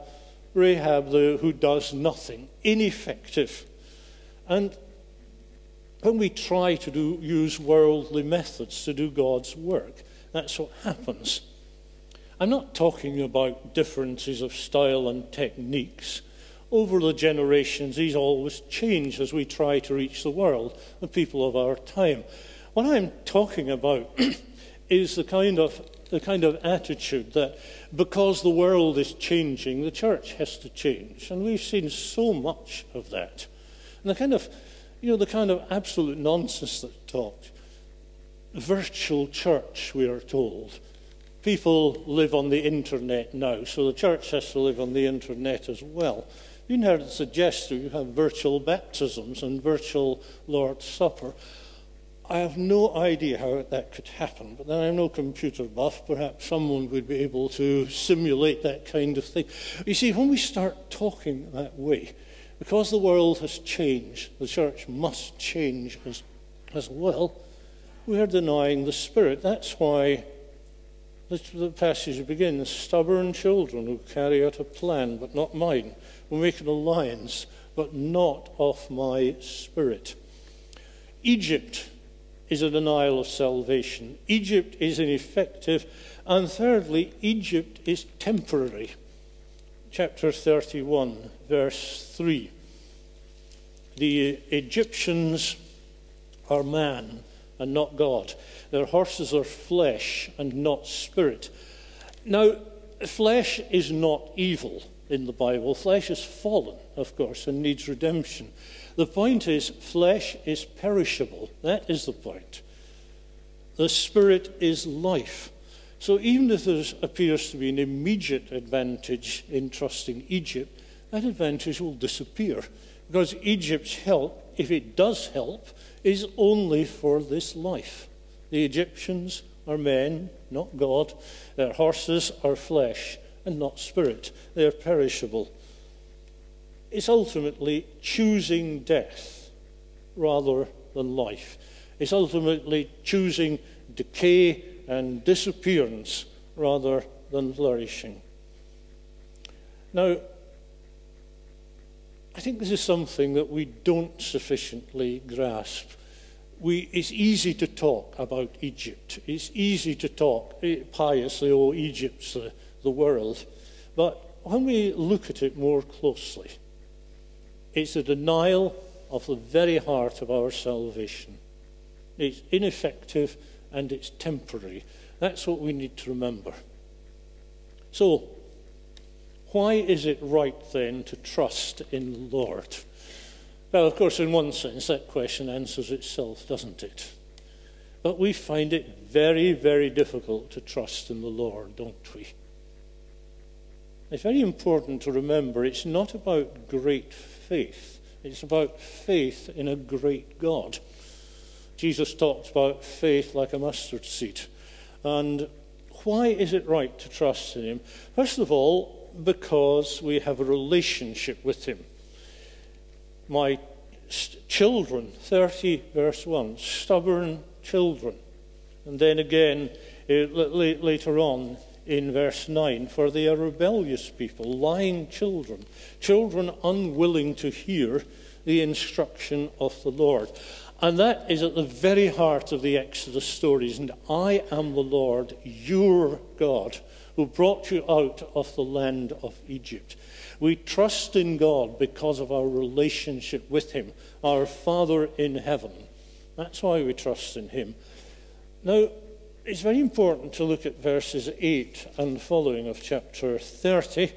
Rahab who does nothing, ineffective. And when we try to do, use worldly methods to do God's work, that's what happens. I'm not talking about differences of style and techniques. Over the generations, these always change as we try to reach the world, the people of our time. What I'm talking about is the kind of the kind of attitude that because the world is changing, the church has to change. And we've seen so much of that. And the kind of, you know, the kind of absolute nonsense that talked. Virtual church, we are told. People live on the internet now, so the church has to live on the internet as well. You heard it suggested you have virtual baptisms and virtual Lord's Supper. I have no idea how that could happen, but then I'm no computer buff. Perhaps someone would be able to simulate that kind of thing. You see, when we start talking that way, because the world has changed, the church must change as, as well. We are denying the Spirit. That's why the passage begins stubborn children who carry out a plan, but not mine, will make an alliance, but not of my Spirit. Egypt is a denial of salvation. Egypt is ineffective. And thirdly, Egypt is temporary. Chapter 31, verse 3. The Egyptians are man and not God. Their horses are flesh and not spirit. Now, flesh is not evil in the Bible. Flesh is fallen, of course, and needs redemption. The point is, flesh is perishable. That is the point. The spirit is life. So even if there appears to be an immediate advantage in trusting Egypt, that advantage will disappear. Because Egypt's help, if it does help, is only for this life. The Egyptians are men, not God. Their horses are flesh and not spirit. They are perishable is ultimately choosing death rather than life. It's ultimately choosing decay and disappearance rather than flourishing. Now, I think this is something that we don't sufficiently grasp. We, it's easy to talk about Egypt. It's easy to talk eh, piously, oh, Egypt's the, the world. But when we look at it more closely, it's a denial of the very heart of our salvation. It's ineffective and it's temporary. That's what we need to remember. So, why is it right then to trust in the Lord? Well, of course, in one sense, that question answers itself, doesn't it? But we find it very, very difficult to trust in the Lord, don't we? It's very important to remember it's not about great faith. It's about faith in a great God. Jesus talks about faith like a mustard seed. And why is it right to trust in him? First of all, because we have a relationship with him. My children, 30 verse 1, stubborn children. And then again, later on, in verse 9 For they are rebellious people, lying children, children unwilling to hear the instruction of the Lord. And that is at the very heart of the Exodus stories. And I am the Lord, your God, who brought you out of the land of Egypt. We trust in God because of our relationship with Him, our Father in heaven. That's why we trust in Him. Now, it's very important to look at verses 8 and following of chapter 30.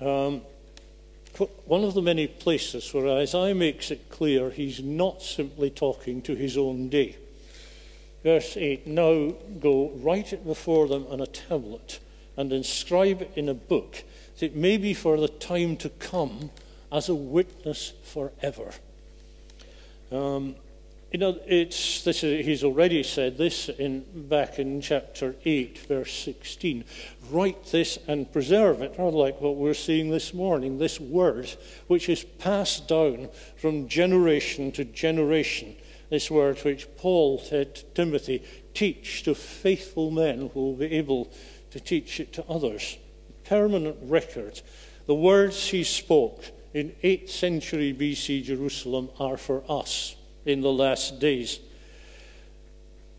Um, one of the many places where Isaiah makes it clear he's not simply talking to his own day. Verse 8 Now go, write it before them on a tablet, and inscribe it in a book, that it may be for the time to come as a witness forever. Um, you know, it's, this is, he's already said this in, back in chapter 8, verse 16. Write this and preserve it, rather like what we're seeing this morning, this word, which is passed down from generation to generation. This word which Paul said to Timothy, teach to faithful men who will be able to teach it to others. Permanent record. The words he spoke in 8th century BC Jerusalem are for us in the last days.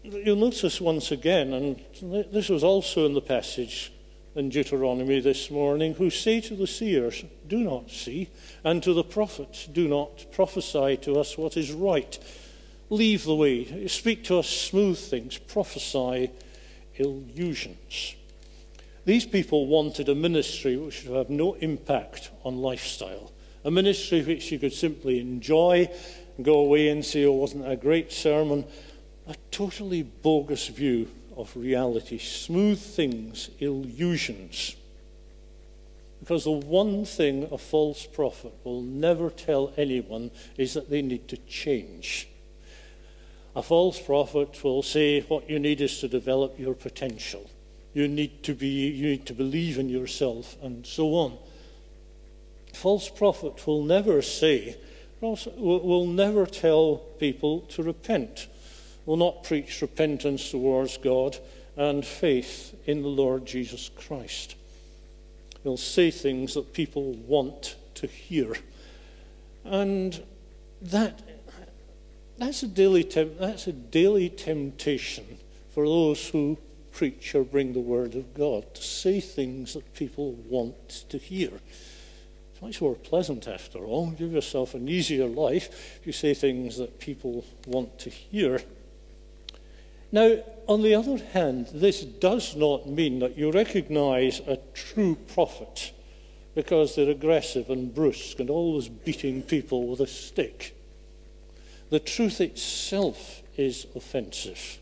You'll notice once again, and this was also in the passage in Deuteronomy this morning, who say to the seers, Do not see, and to the prophets, Do not prophesy to us what is right. Leave the way, speak to us smooth things, prophesy illusions. These people wanted a ministry which would have no impact on lifestyle, a ministry which you could simply enjoy, go away and say, Oh, wasn't a great sermon? A totally bogus view of reality, smooth things, illusions. Because the one thing a false prophet will never tell anyone is that they need to change. A false prophet will say what you need is to develop your potential. You need to be you need to believe in yourself and so on. A false prophet will never say will never tell people to repent. Will not preach repentance towards God and faith in the Lord Jesus Christ. He'll say things that people want to hear. And that that's a daily, that's a daily temptation for those who preach or bring the word of God to say things that people want to hear. It's much more pleasant, after all. Give yourself an easier life if you say things that people want to hear. Now, on the other hand, this does not mean that you recognize a true prophet because they're aggressive and brusque and always beating people with a stick. The truth itself is offensive.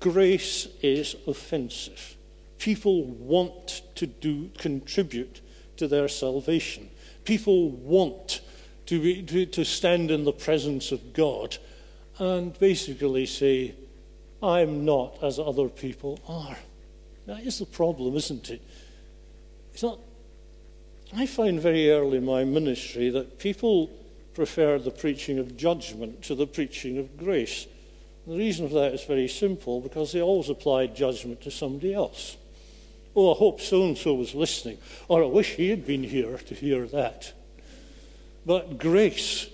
Grace is offensive. People want to do, contribute to their salvation. People want to, be, to, to stand in the presence of God and basically say, I'm not as other people are. That is the problem, isn't it? It's not. I find very early in my ministry that people prefer the preaching of judgment to the preaching of grace. The reason for that is very simple because they always apply judgment to somebody else. Oh, I hope so and so was listening, or I wish he had been here to hear that. But grace,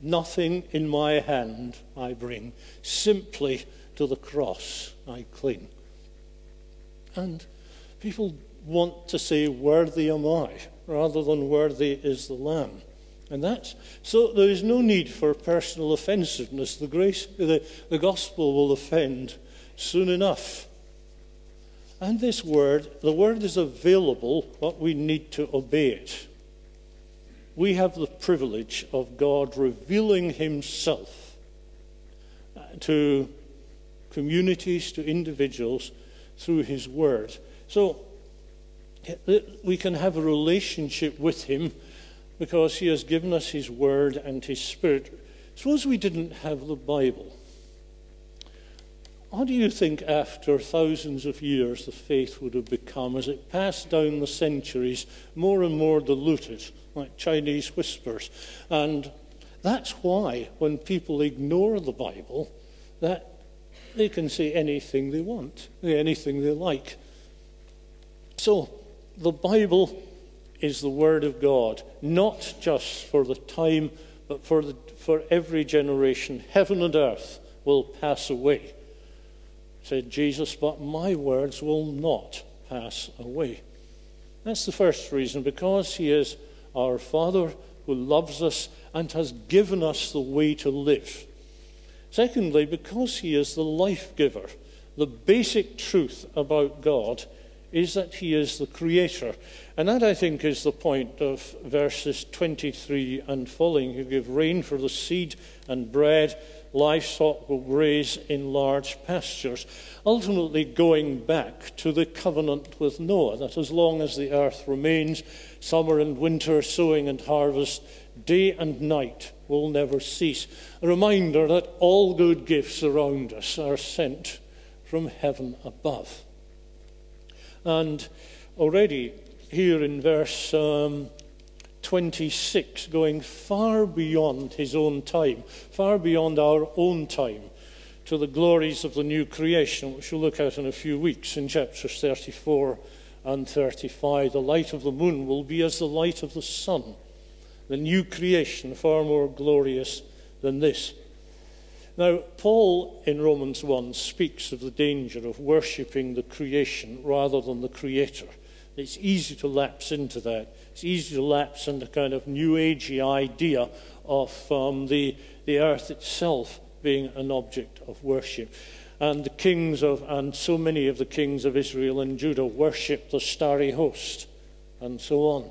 nothing in my hand I bring, simply to the cross I cling. And people want to say, Worthy am I, rather than worthy is the Lamb. And that's so there is no need for personal offensiveness. The grace, the, the gospel will offend soon enough. And this word, the word is available, but we need to obey it. We have the privilege of God revealing Himself uh, to communities, to individuals through His word. So uh, we can have a relationship with Him because he has given us his word and his spirit. Suppose we didn't have the Bible. How do you think, after thousands of years, the faith would have become as it passed down the centuries, more and more diluted, like Chinese whispers? And that's why, when people ignore the Bible, that they can say anything they want, anything they like. So, the Bible is the Word of God, not just for the time, but for, the, for every generation. Heaven and earth will pass away, said Jesus, but my words will not pass away. That's the first reason, because He is our Father who loves us and has given us the way to live. Secondly, because He is the life giver, the basic truth about God is that he is the creator. And that, I think, is the point of verses 23 and following. You give rain for the seed and bread, livestock will graze in large pastures. Ultimately, going back to the covenant with Noah, that as long as the earth remains, summer and winter, sowing and harvest, day and night will never cease. A reminder that all good gifts around us are sent from heaven above. And already here in verse um, 26, going far beyond his own time, far beyond our own time, to the glories of the new creation, which we'll look at in a few weeks in chapters 34 and 35. The light of the moon will be as the light of the sun, the new creation, far more glorious than this. Now, Paul in Romans 1 speaks of the danger of worshipping the creation rather than the creator. It's easy to lapse into that. It's easy to lapse into kind of new agey idea of um, the, the earth itself being an object of worship. And the kings of, and so many of the kings of Israel and Judah worshipped the starry host, and so on.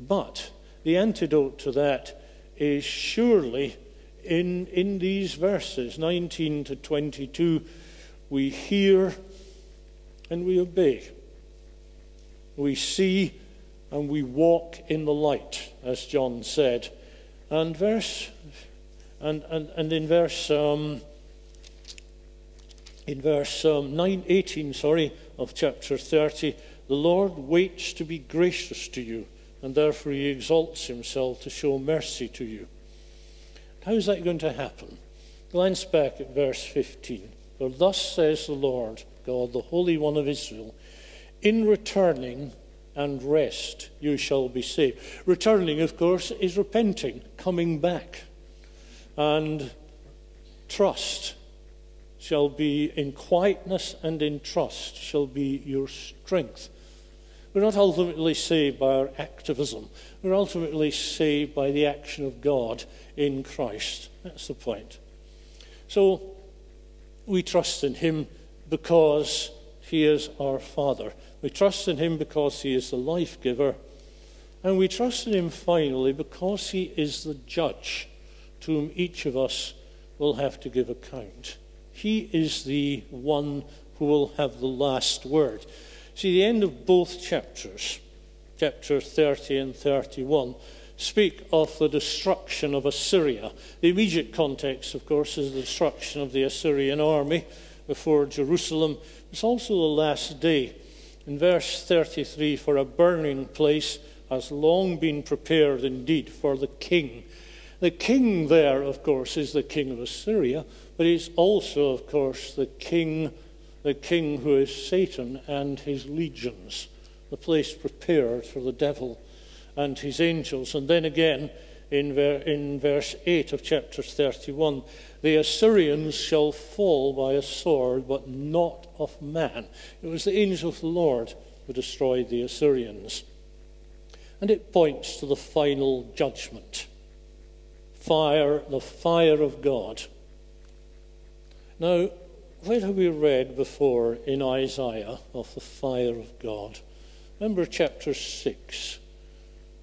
But the antidote to that is surely in, in these verses, 19 to 22, we hear and we obey. We see and we walk in the light, as John said. And verse and, and, and in verse um, in verse um, 9, 18 sorry, of chapter 30, the Lord waits to be gracious to you, and therefore he exalts himself to show mercy to you. How is that going to happen? Glance back at verse 15. For thus says the Lord God, the Holy One of Israel, in returning and rest you shall be saved. Returning, of course, is repenting, coming back. And trust shall be in quietness and in trust shall be your strength. We're not ultimately saved by our activism. We're ultimately saved by the action of God in Christ. That's the point. So we trust in Him because He is our Father. We trust in Him because He is the life giver. And we trust in Him finally because He is the judge to whom each of us will have to give account. He is the one who will have the last word. See, the end of both chapters, chapter 30 and 31, speak of the destruction of Assyria. The immediate context, of course, is the destruction of the Assyrian army before Jerusalem. It's also the last day. In verse 33, for a burning place has long been prepared indeed for the king. The king there, of course, is the king of Assyria, but he's also, of course, the king the king who is Satan and his legions, the place prepared for the devil and his angels. And then again, in, ver in verse 8 of chapter 31, the Assyrians shall fall by a sword, but not of man. It was the angel of the Lord who destroyed the Assyrians. And it points to the final judgment fire, the fire of God. Now, where have we read before in Isaiah of the fire of God? Remember chapter 6,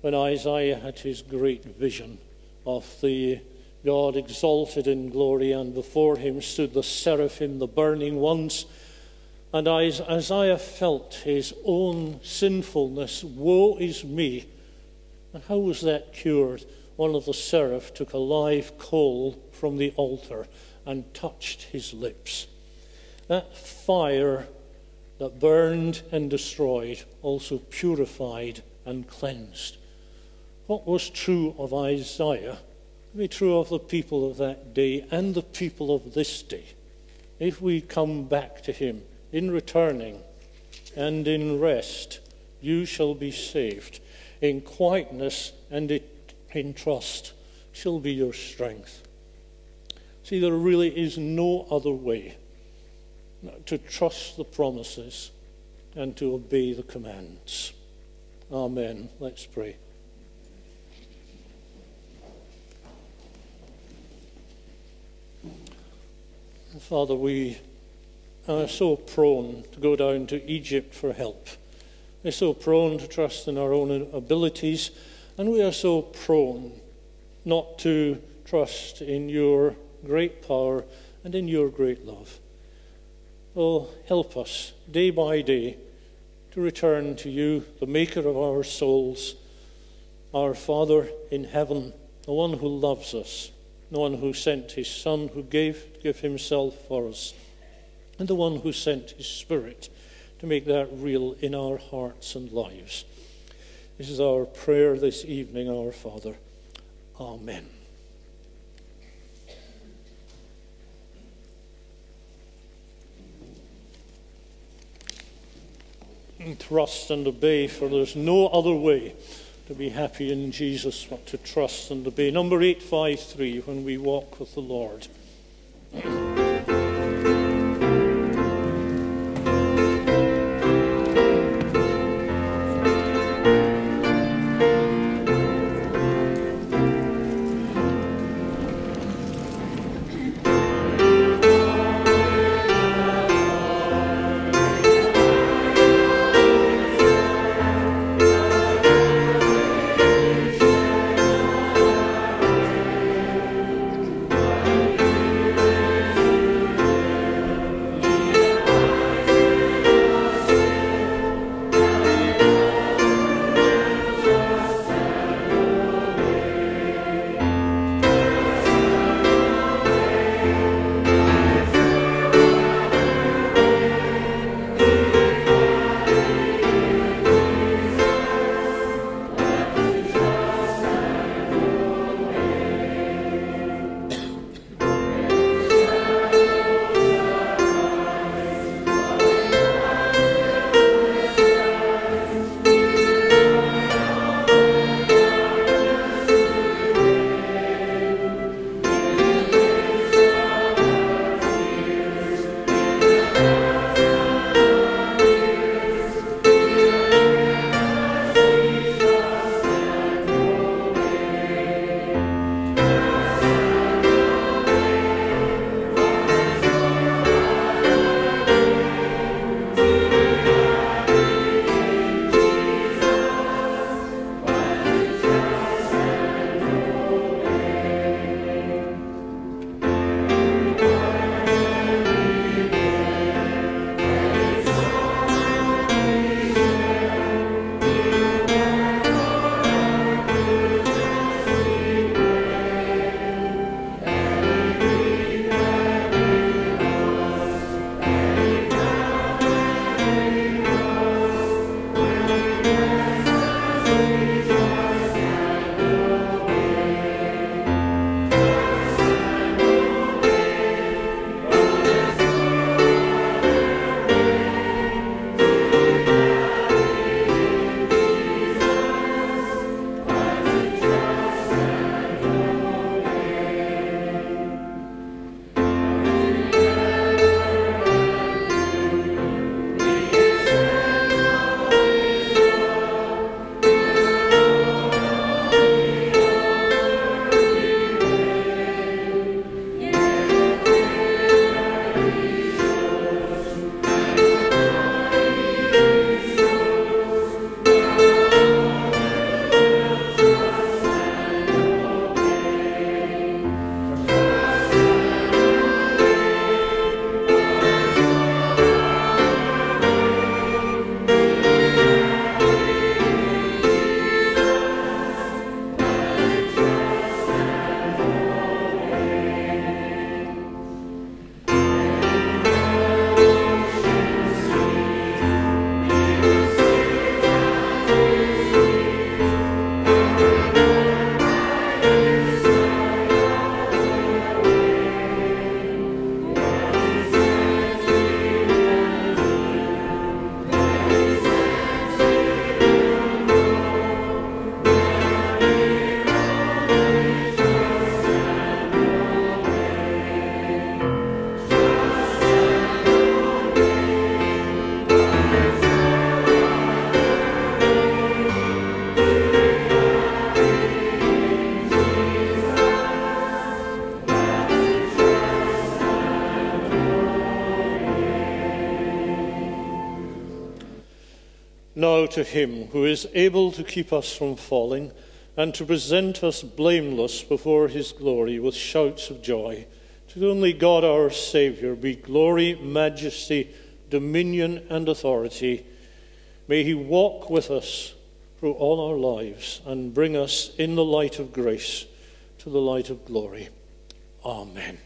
when Isaiah had his great vision of the God exalted in glory, and before him stood the seraphim, the burning ones. And Isaiah felt his own sinfulness. Woe is me. And how was that cured? One of the seraph took a live coal from the altar and touched his lips. That fire that burned and destroyed also purified and cleansed. What was true of Isaiah be true of the people of that day and the people of this day. If we come back to him in returning and in rest, you shall be saved. In quietness and in trust shall be your strength. See, there really is no other way to trust the promises and to obey the commands. Amen. Let's pray. Father, we are so prone to go down to Egypt for help. We're so prone to trust in our own abilities, and we are so prone not to trust in your great power and in your great love. Oh, help us day by day to return to you, the maker of our souls, our Father in heaven, the one who loves us, the one who sent his Son, who gave, gave himself for us, and the one who sent his Spirit to make that real in our hearts and lives. This is our prayer this evening, our Father. Amen. Trust and obey, for there's no other way to be happy in Jesus but to trust and obey. Number 853, when we walk with the Lord. To him who is able to keep us from falling and to present us blameless before his glory with shouts of joy. To only God our Saviour be glory, majesty, dominion, and authority. May he walk with us through all our lives and bring us in the light of grace to the light of glory. Amen.